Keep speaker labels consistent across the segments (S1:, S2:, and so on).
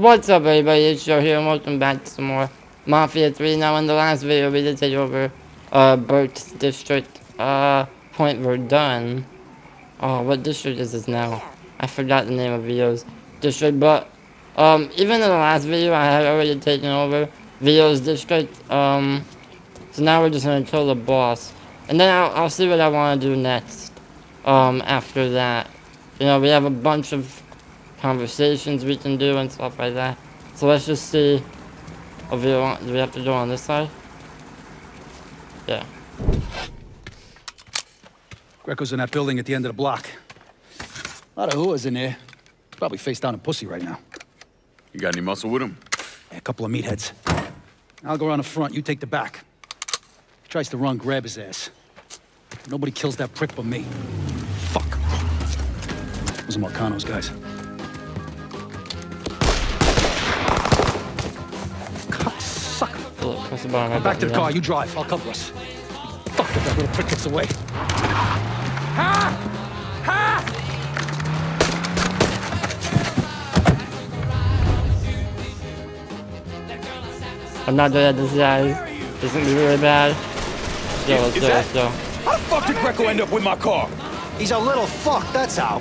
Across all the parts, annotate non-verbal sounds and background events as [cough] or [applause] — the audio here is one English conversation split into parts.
S1: What's up everybody, it's Joe here and welcome back to some more Mafia 3. Now in the last video we did take over uh, Burke's district, uh, Pointe Verdun. Oh, what district is this now? I forgot the name of Vito's district, but um, even in the last video I had already taken over Vito's district, um, so now we're just gonna kill the boss. And then I'll, I'll see what I want to do next, um, after that. You know, we have a bunch of conversations we can do and stuff like that. So let's just see. Oh, we want, do we have to go on this side? Yeah.
S2: Greco's in that building at the end of the block. A lot of whoas in there. Probably face down a pussy right now.
S3: You got any muscle with him?
S2: Yeah, a couple of meatheads. I'll go around the front, you take the back. If he tries to run, grab his ass. Nobody kills that prick but me. Fuck. Those are Marcano's guys.
S1: Look, press the right
S2: Back to the car, you drive. I'll cover us. Fuck if that little prick gets away. Ha! Ha!
S1: I'm not good at this, guys. This is gonna be really bad. Yo, let's go,
S3: that-
S1: let's.
S3: How the fuck did Greco end up with my car?
S4: He's a little fuck, that's how.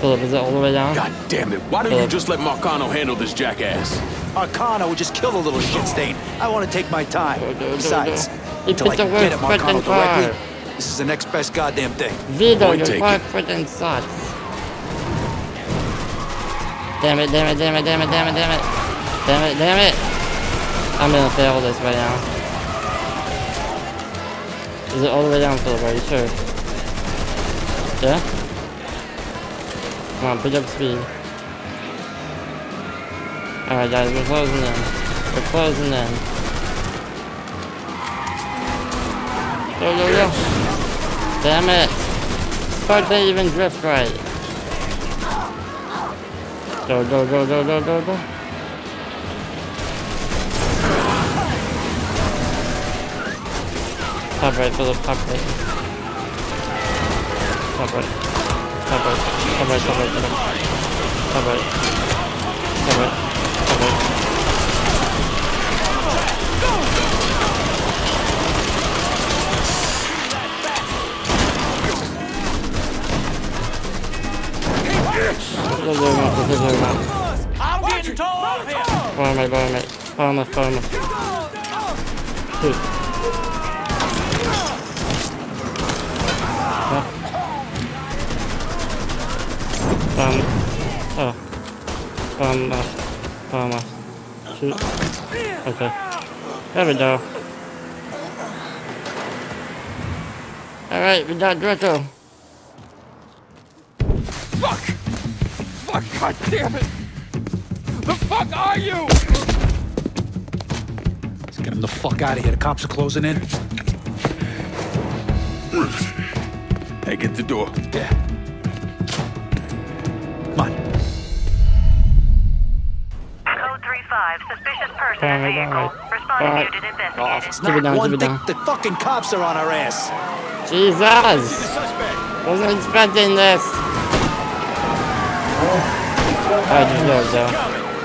S1: Philip, is it all the way down?
S3: God damn it. Why don't you just let Marcano handle this jackass?
S4: Arcana would just kill the little shit stain. I want to take my time. Besides, until I can get at Marcano directly, this is the next best goddamn thing.
S1: Vito,
S3: taken.
S1: car freaking sucks. Damn it, damn it, damn it, damn it, damn it, damn it. Damn it, damn it. I'm gonna fail this right now. Is it all the way down, Philip? Are you sure? Yeah? Come on, pick up speed. Alright guys, we're closing in. We're closing in. Go, go, go. Damn it. Spark didn't even drift right. Go, go, go, go, go, go, go. Top right, Philip, top right. Top right. Top right. Top right, top right, top right. Top right. Top right. Top they're doing that, they're doing.
S4: I'm getting tore up here!
S1: Fire me, fire me. Fire me, fire me. Shoot. Bam. Oh. Bam us. Bam us. Shoot. Okay. There we go. Alright, we got Greco.
S3: Fuck, god damn it! The fuck are you?
S2: Let's get him the fuck out of here. The cops are closing in.
S3: Hey, get the door.
S2: Yeah. Come on.
S5: Code 35, suspicious person in vehicle. Responding
S1: Alright.
S5: unit
S4: Oh, it's not
S1: down,
S4: one thing. The fucking cops are on our ass.
S1: Jesus! Wasn't expecting this. Alright, just go, Joe.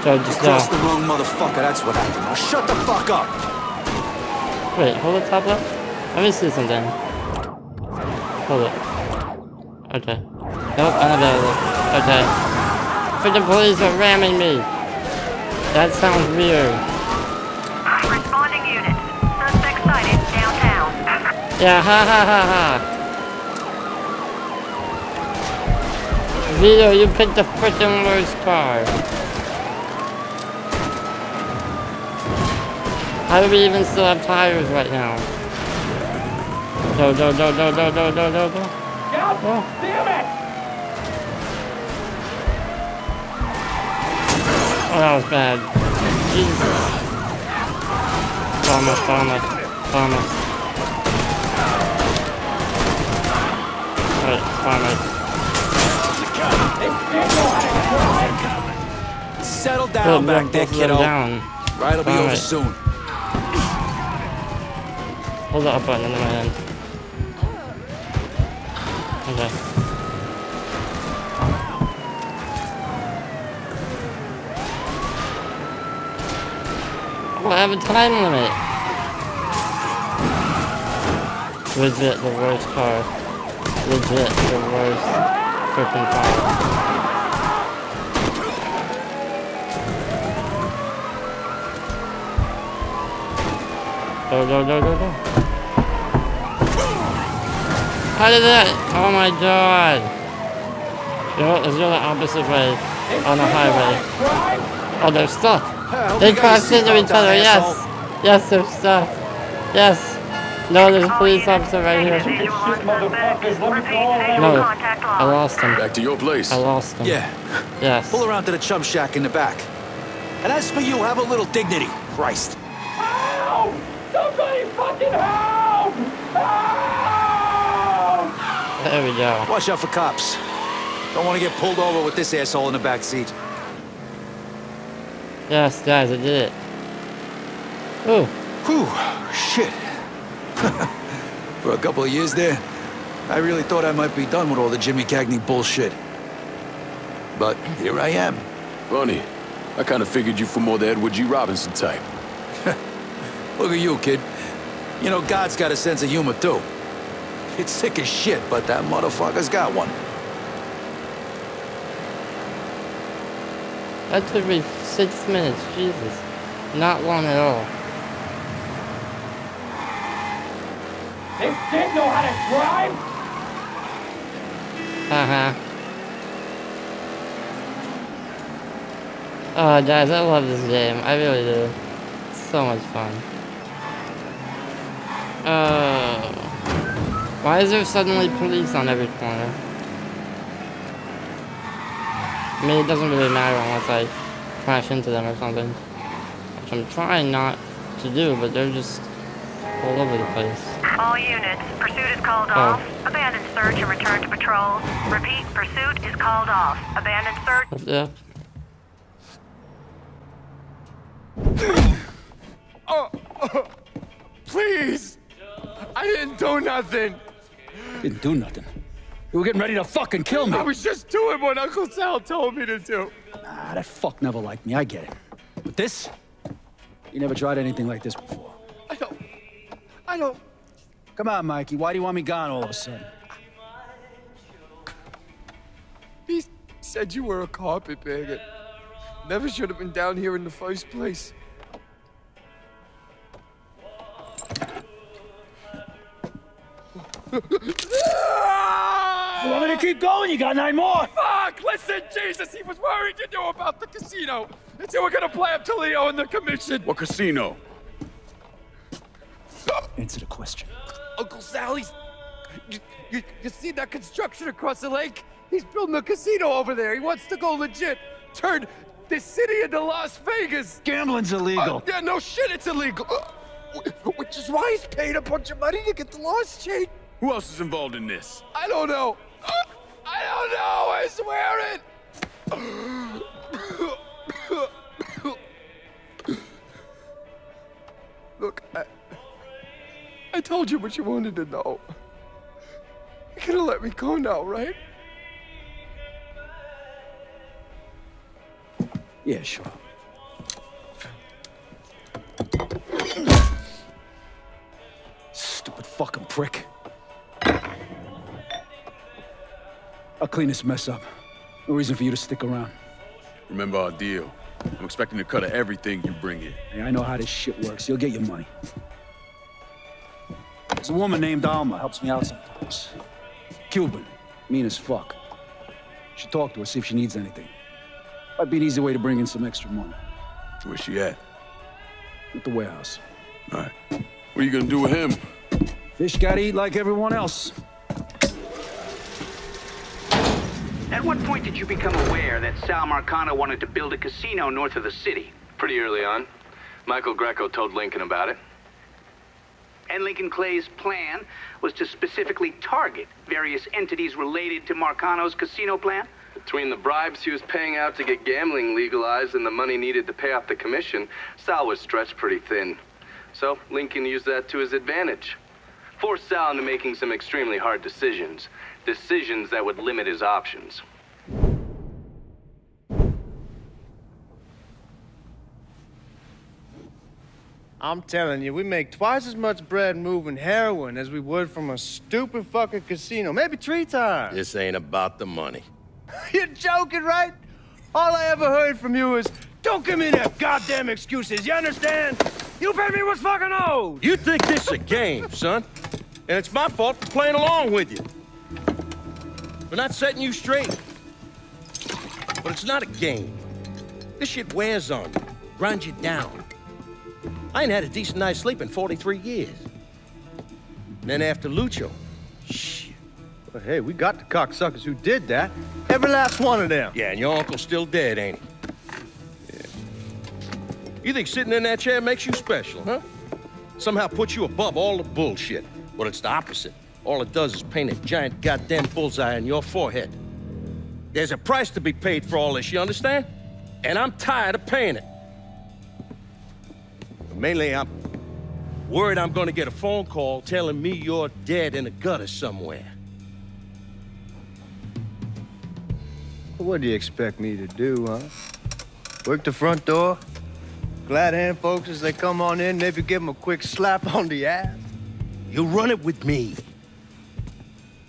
S1: Joe, just
S4: Crossed the
S1: go.
S4: wrong motherfucker, that's what happened. Now shut the fuck up.
S1: Wait, hold it top left. Let me see something. Hold it. Okay. Nope, I unavailable. Okay. Freaking police are ramming me. That sounds weird.
S5: Responding unit. Suspect sighted downtown.
S1: Yeah, ha ha ha ha. Vito, you picked the freaking worst car. How do we even still have tires right now? Go, go, go, go, go, go, go, go, go. God damn it! Oh, that was bad. Jesus. Thomas, Thomas, Thomas. Alright, Thomas.
S4: Settle down back there, kiddo.
S1: down.
S4: Ride'll be over soon.
S1: Hold the up button in my hand. Okay. Well, I have a time limit. Legit the worst car. Legit the worst freaking car. Go, go, go, go, go. How did that? Oh my god. You know, let's go the opposite way on the highway. Oh, there's stuff.
S4: hope
S1: They crashed into each other, yes. Yes, there's stuff. Yes. No, there's a police officer right here.
S5: visual on suspect. Repeat, visual
S1: No,
S5: contact
S1: I
S5: lost.
S1: lost him.
S3: Back to your place.
S1: I lost him.
S4: Yeah.
S1: Yes.
S4: Pull around to the chum shack in the back. And as for you, have a little dignity. Christ.
S3: Help! Somebody fucking help! Help!
S1: There we go.
S4: Watch out for cops. Don't want to get pulled over with this asshole in the back seat.
S1: Yes, guys, I did it. Ooh.
S4: Whew, shit. For a couple of years there, I really thought I might be done with all the Jimmy Cagney bullshit. But here I am.
S3: Funny. I kind of figured you for more the Edward G. Robinson type. [laughs]
S4: Look at you, kid. You know, God's got a sense of humor, too. It's sick as shit, but that motherfucker's got one.
S1: That took me six minutes. Jesus. Not long at all.
S3: This kid know how to drive?
S1: Uh-huh. Oh, guys, I love this game. I really do. It's so much fun. Uh, why is there suddenly police on every corner? I mean, it doesn't really matter unless I crash into them or something. Which I'm trying not to do, but they're just all over the place.
S5: All units, pursuit is called
S1: Oh.
S5: off. Abandon search and return to patrol. Repeat, pursuit is called off. Abandon search.
S1: Yeah. [coughs]
S3: Oh, oh, [coughs] please! I didn't do nothing.
S2: Didn't do nothing. You were getting ready to fucking kill me.
S3: I was just doing what Uncle Sal told me to do.
S2: Ah, that fuck never liked me. I get it. But this? You never tried anything like this before.
S3: I don't. I don't.
S2: Come on, Mikey. Why do you want me gone all of a sudden?
S3: He said you were a carpetbagger. Never should have been down here in the first place.
S2: You want me to keep going? You got nine more.
S3: Fuck! Listen, Jesus, he was worried you knew about the casino. And so we're gonna play up to Leo and the commission.
S6: What casino?
S2: Answer the question.
S3: Uncle Sally's. You, you, you see that construction across the lake? He's building a casino over there. He wants to go legit. Turn this city into Las Vegas.
S2: Gambling's illegal.
S3: Uh, yeah, no shit, it's illegal. Uh, which is why he's paid a bunch of money to get the laws changed.
S6: Who else is involved in this?
S3: I don't know. Uh, I don't know. I swear it. [coughs] Look, I, I told you what you wanted to know. You're gonna let me go now, right?
S2: Yeah, sure. Stupid fucking prick. I'll clean this mess up. No reason for you to stick around.
S6: Remember our deal. I'm expecting a cut of everything you bring in.
S2: Hey, I know how this shit works. You'll get your money. There's a woman named Alma helps me out sometimes. Cuban, mean as fuck. Should talk to her, see if she needs anything. Might be an easy way to bring in some extra money.
S6: Where's she at?
S2: At the warehouse.
S6: All right. What are you gonna do with him?
S2: Fish gotta eat like everyone else.
S7: At what point did you become aware that Sal Marcano wanted to build a casino north of the city?
S8: Pretty early on. Michael Greco told Lincoln about it.
S7: And Lincoln Clay's plan was to specifically target various entities related to Marcano's casino plan?
S8: Between the bribes he was paying out to get gambling legalized and the money needed to pay off the commission, Sal was stretched pretty thin. So Lincoln used that to his advantage. Forced Sal into making some extremely hard decisions. Decisions that would limit his options.
S9: I'm telling you, we make twice as much bread moving heroin as we would from a stupid fucking casino. Maybe three times.
S10: This ain't about the money. [laughs]
S9: You're joking, right? All I ever heard from you is, don't give me that goddamn excuses, you understand? You pay me what's fucking owed!
S10: You think this is a game, son? And it's my fault for playing along with you. We're not setting you straight. But it's not a game. This shit wears on you, grinds you down. I ain't had a decent night's sleep in 43 years. And then after Lucho, shit.
S9: But hey, we got the cocksuckers who did that. Every last one of them.
S10: Yeah, and your uncle's still dead, ain't he? Yeah. You think sitting in that chair makes you special, huh? Somehow puts you above all the bullshit. But it's the opposite. All it does is paint a giant goddamn bullseye on your forehead. There's a price to be paid for all this, you understand? And I'm tired of paying it. Mainly, I'm worried I'm gonna get a phone call telling me you're dead in a gutter somewhere.
S9: What do you expect me to do, huh? Work the front door? Glad hand folks as they come on in, maybe give them a quick slap [laughs] on the ass?
S10: You'll run it with me.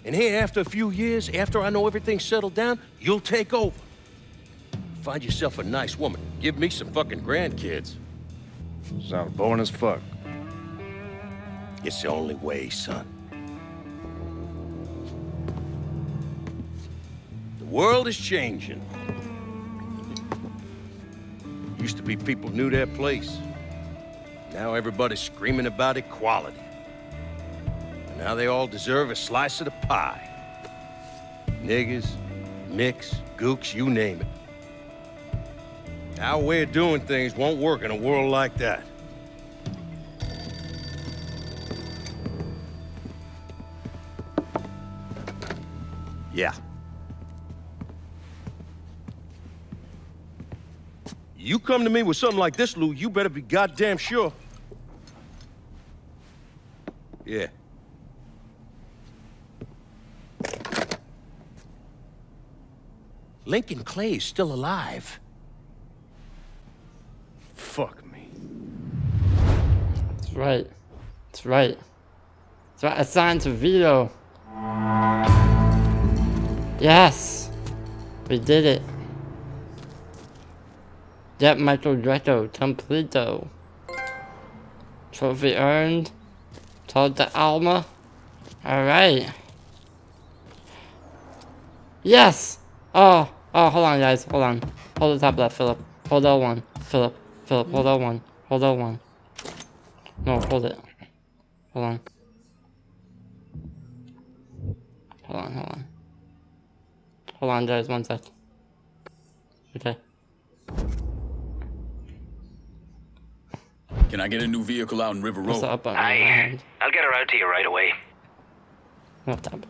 S10: And here, after a few years, after I know everything's settled down, you'll take over. Find yourself a nice woman. Give me some fucking grandkids.
S9: Sounds boring as fuck.
S10: It's the only way, son. The world is changing. Used to be people knew their place. Now everybody's screaming about equality. And now they all deserve a slice of the pie. Niggers, mix, gooks, you name it. Our way of doing things won't work in a world like that. Yeah. You come to me with something like this, Lou, you better be goddamn sure. Yeah. Lincoln Clay is still alive.
S9: Fuck me.
S1: That's right. That's right. That's right. Assigned to Vito. Yes! We did it. Get Michael Greco, completo. Trophy earned. Told to Alma. Alright. Yes! Oh, oh, hold on guys, hold on. Hold the top left, Philip. Hold L1. Philip, Philip, hold L1. Hold L1. No, hold it. Hold on. Hold on, hold on. Hold on, guys, one sec. Okay.
S6: Can I get a new vehicle out in River Row?
S1: What's up, button?
S11: Aye. Uh, I'll get her out to you right away.
S1: What top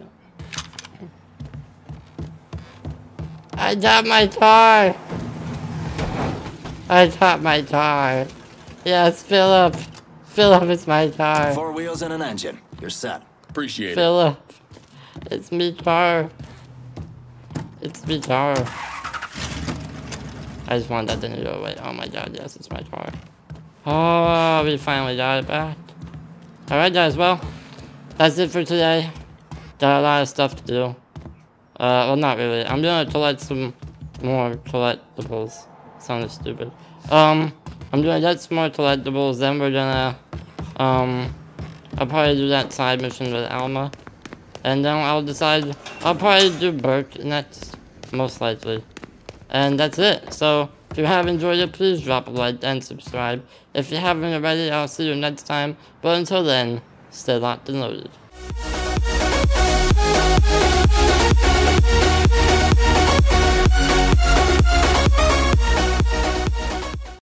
S1: I got my car! I got my car. Yes, Philip. Philip, it's my car.
S12: Four wheels and an engine. You're set.
S6: Appreciate it.
S1: Philip. It's me car. It's me car. I just want that thing to go away. Oh my god, yes, it's my car. Oh, we finally got it back. Alright guys, well, that's it for today. Got a lot of stuff to do. Uh, well not really. I'm gonna collect some more collectibles. Sounded stupid. Um, I'm get some more collectibles, then we're gonna, um, I'll probably do that side mission with Alma. And then I'll decide, I'll probably do Burke next, most likely. And that's it. So, if you have enjoyed it, please drop a like and subscribe. If you haven't already, I'll see you next time. But until then, stay locked and loaded.